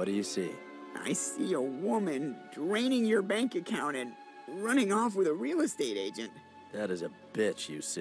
What do you see? I see a woman draining your bank account and running off with a real estate agent. That is a bitch, you see.